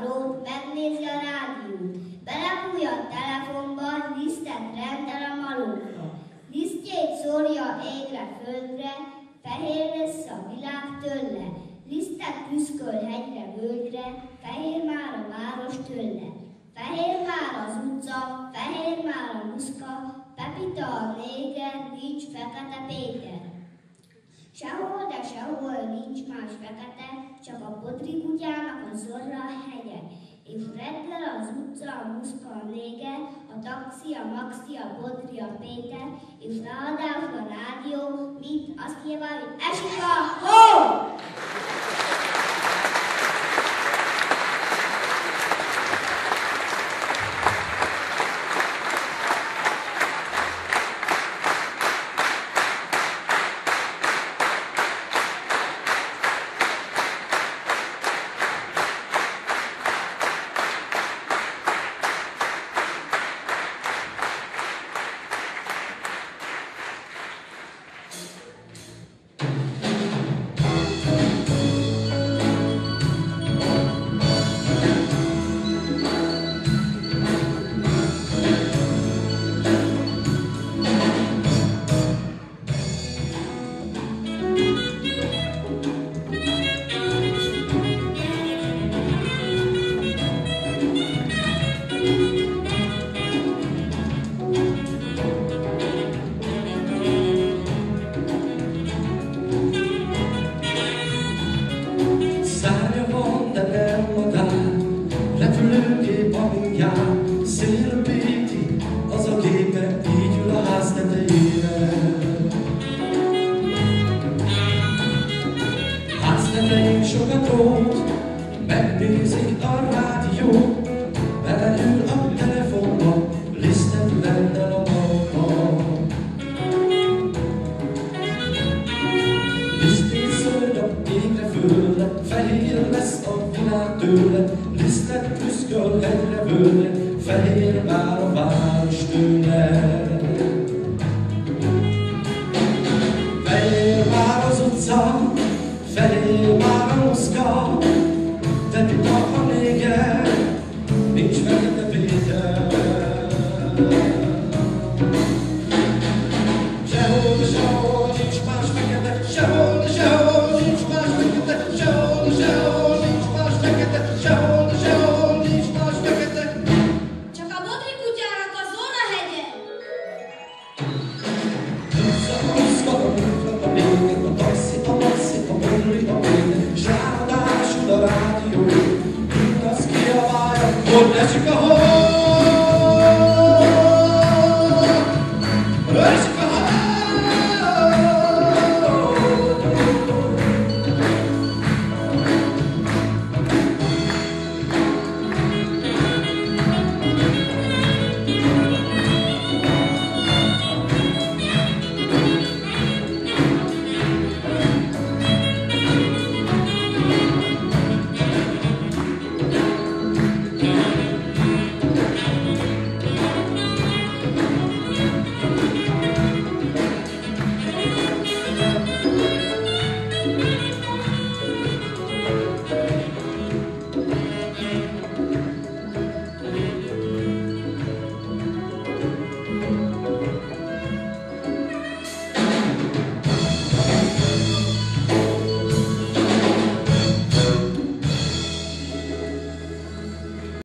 drót, megnézi a rádiót. Belefúj a telefonba, lisztet rendel a malókra. Lisztjét szórja égre földre, fehér lesz a világ tőle. Lisztet püszköl hegyre, völgyre, fehér már a város tőle. Fehér már az utca, fehér már a muszka, Pepita a néger, nincs fekete Péter. Sehol, de sehol nincs más fekete, csak a podri kutyának a zorra a hegye. És reggel az utca, a muszka, a néger, a taxi, a maxi, a podri, a Péter, és ráadásul a rádió, mint azt hívja, hogy esik a hó! såga tråd Men det sitter radio. Mellan ljud och telefon och listen vänder och morgon Listen söder inre fulle Fejles och naturen Listen hur skulle eller ville Fejle Była ruska, ten pokój won't Let's go home. Let's go.